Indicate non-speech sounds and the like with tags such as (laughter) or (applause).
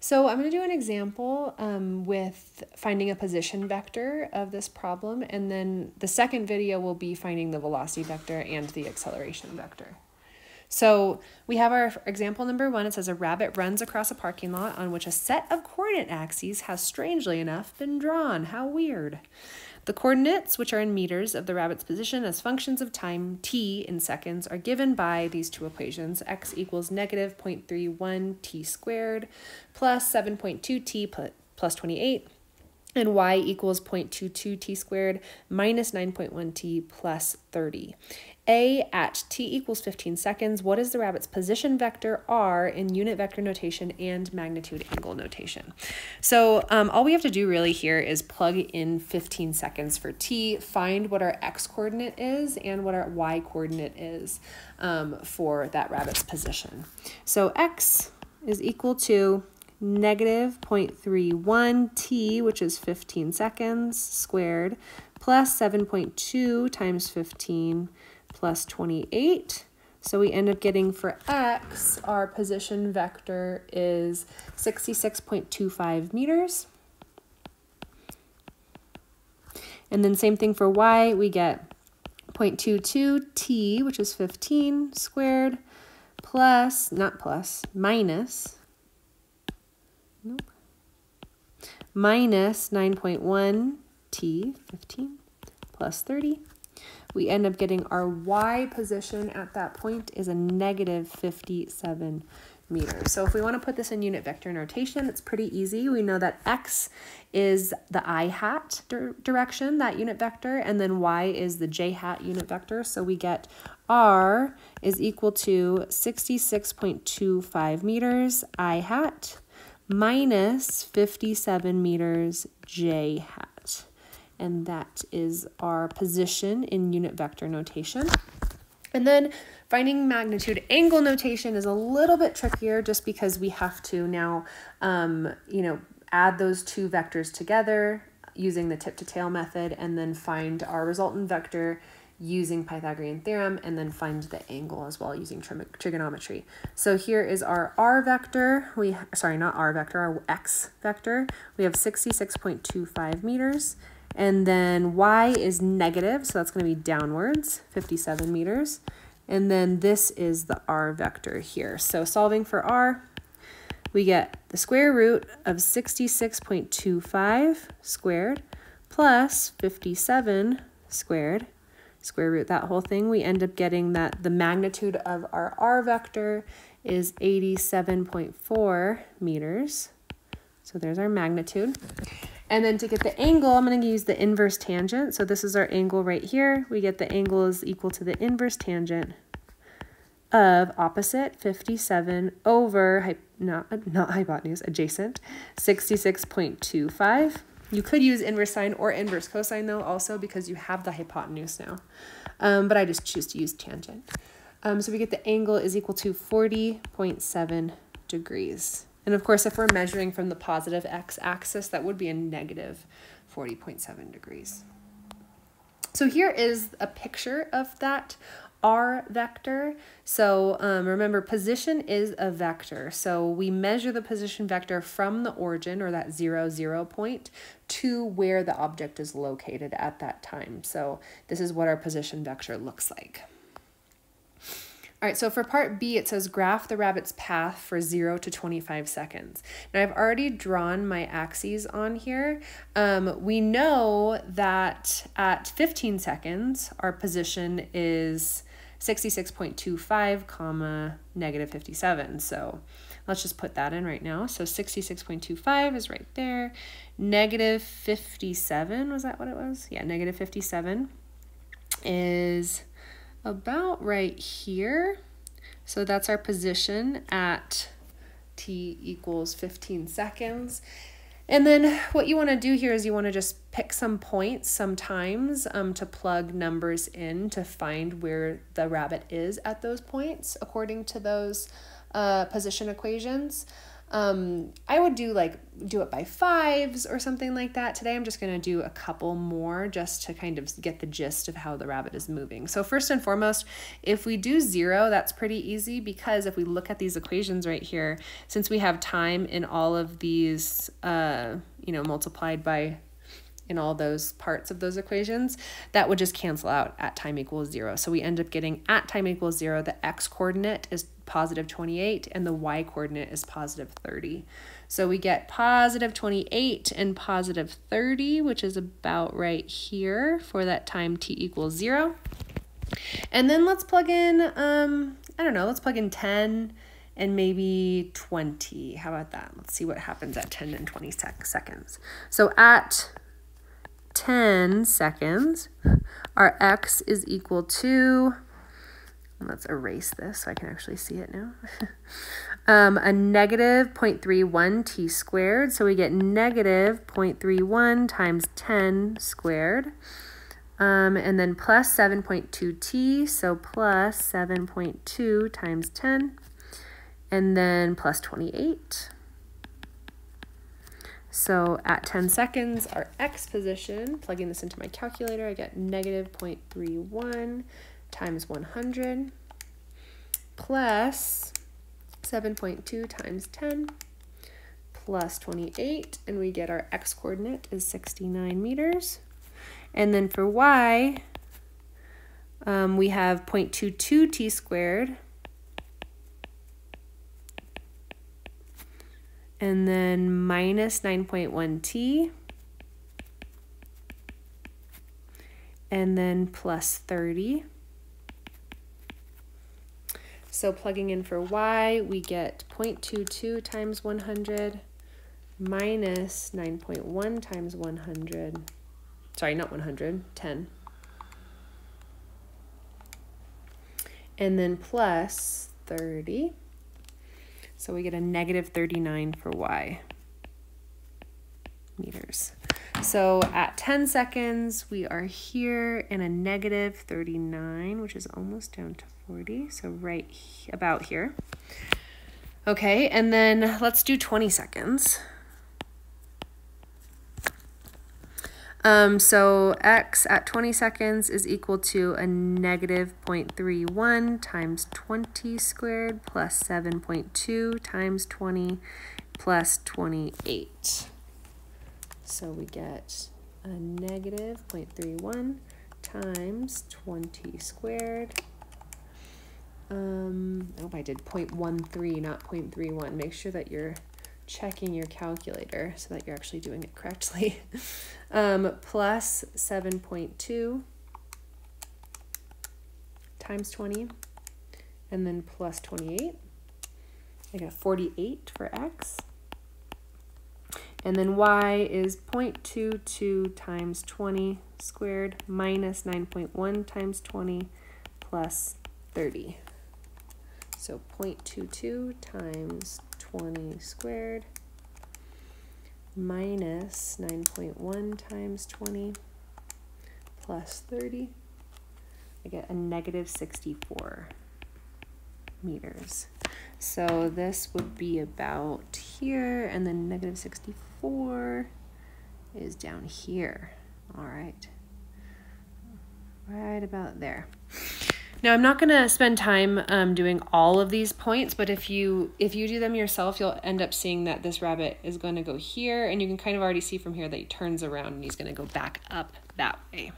So I'm going to do an example um, with finding a position vector of this problem, and then the second video will be finding the velocity vector and the acceleration vector. So we have our example number one. It says a rabbit runs across a parking lot on which a set of coordinate axes has strangely enough been drawn. How weird. The coordinates, which are in meters of the rabbit's position as functions of time t in seconds, are given by these two equations. x equals negative 0.31 t squared plus 7.2 t plus 28 and y equals 0.22 t squared minus 9.1 t plus 30. A at t equals 15 seconds, what is the rabbit's position vector r in unit vector notation and magnitude angle notation? So um, all we have to do really here is plug in 15 seconds for t, find what our x coordinate is and what our y coordinate is um, for that rabbit's position. So x is equal to negative 0.31 t, which is 15 seconds squared, plus 7.2 times 15 plus 28. So we end up getting for x, our position vector is 66.25 meters. And then same thing for y, we get 0.22 t, which is 15 squared, plus, not plus, minus, minus 9.1 t, 15, plus 30 we end up getting our y position at that point is a negative 57 meters. So if we want to put this in unit vector notation, it's pretty easy. We know that x is the i hat direction, that unit vector, and then y is the j hat unit vector. So we get r is equal to 66.25 meters i hat minus 57 meters j hat and that is our position in unit vector notation. And then finding magnitude angle notation is a little bit trickier just because we have to now, um, you know, add those two vectors together using the tip to tail method and then find our resultant vector using Pythagorean theorem and then find the angle as well using trigonometry. So here is our r vector. We sorry, not r vector, our x vector. We have 66.25 meters and then y is negative, so that's going to be downwards, 57 meters. And then this is the r vector here. So solving for r, we get the square root of 66.25 squared plus 57 squared, square root that whole thing. We end up getting that the magnitude of our r vector is 87.4 meters. So there's our magnitude. And then to get the angle, I'm going to use the inverse tangent. So this is our angle right here. We get the angle is equal to the inverse tangent of opposite 57 over, not, not hypotenuse, adjacent 66.25. You could use inverse sine or inverse cosine though also because you have the hypotenuse now. Um, but I just choose to use tangent. Um, so we get the angle is equal to 40.7 degrees. And of course, if we're measuring from the positive x-axis, that would be a negative 40.7 degrees. So here is a picture of that r vector. So um, remember, position is a vector. So we measure the position vector from the origin, or that zero, zero point, to where the object is located at that time. So this is what our position vector looks like. All right, so for part B, it says graph the rabbit's path for 0 to 25 seconds. Now, I've already drawn my axes on here. Um, we know that at 15 seconds, our position is 66.25 comma negative 57. So let's just put that in right now. So 66.25 is right there. Negative 57, was that what it was? Yeah, negative 57 is about right here. So that's our position at t equals 15 seconds. And then what you want to do here is you want to just pick some points sometimes um, to plug numbers in to find where the rabbit is at those points according to those uh, position equations. Um, I would do like do it by fives or something like that. Today I'm just going to do a couple more just to kind of get the gist of how the rabbit is moving. So first and foremost, if we do zero, that's pretty easy because if we look at these equations right here, since we have time in all of these, uh, you know, multiplied by in all those parts of those equations, that would just cancel out at time equals zero. So we end up getting at time equals zero, the x coordinate is positive 28 and the y coordinate is positive 30. So we get positive 28 and positive 30, which is about right here for that time t equals zero. And then let's plug in, um, I don't know, let's plug in 10 and maybe 20. How about that? Let's see what happens at 10 and 20 sec seconds. So at 10 seconds, our x is equal to, let's erase this so I can actually see it now, (laughs) um, a negative 0.31 t squared. So we get negative 0.31 times 10 squared. Um, and then plus 7.2 t, so plus 7.2 times 10, and then plus 28. So at 10 seconds, our x position, plugging this into my calculator, I get negative 0.31 times 100 plus 7.2 times 10 plus 28, and we get our x coordinate is 69 meters. And then for y, um, we have 0.22 t squared and then minus 9.1t, and then plus 30. So plugging in for y, we get 0.22 times 100 minus 9.1 times 100. Sorry, not 100, 10. And then plus 30. So we get a negative 39 for y meters. So at 10 seconds, we are here in a negative 39, which is almost down to 40. So right about here. Okay, and then let's do 20 seconds. Um, so x at 20 seconds is equal to a negative 0.31 times 20 squared plus 7.2 times 20 plus 28. So we get a negative 0.31 times 20 squared. Um, I hope I did 0.13, not 0.31. Make sure that you're checking your calculator so that you're actually doing it correctly. (laughs) um, plus 7.2 times 20, and then plus 28. I got 48 for x. And then y is 0.22 times 20 squared minus 9.1 times 20 plus 30. So 0.22 times 20 squared minus 9.1 times 20 plus 30. I get a negative 64 meters. So this would be about here, and then negative 64 is down here. All right. Right about there. Now I'm not going to spend time um, doing all of these points, but if you if you do them yourself, you'll end up seeing that this rabbit is going to go here, and you can kind of already see from here that he turns around and he's going to go back up that way.